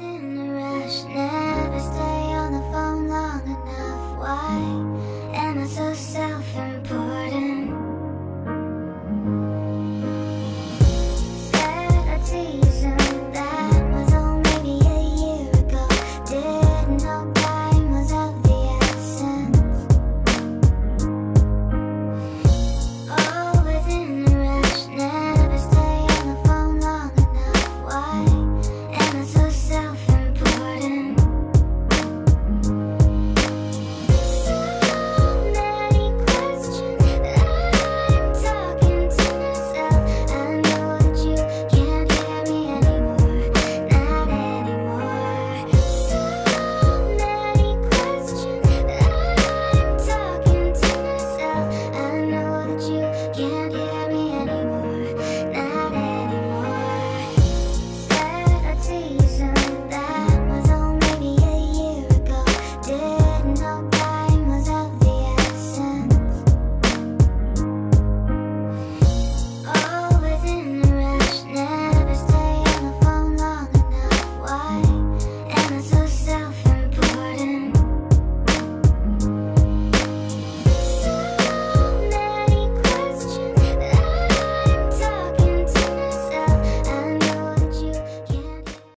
Never stay on the phone long enough. Why am I so sad?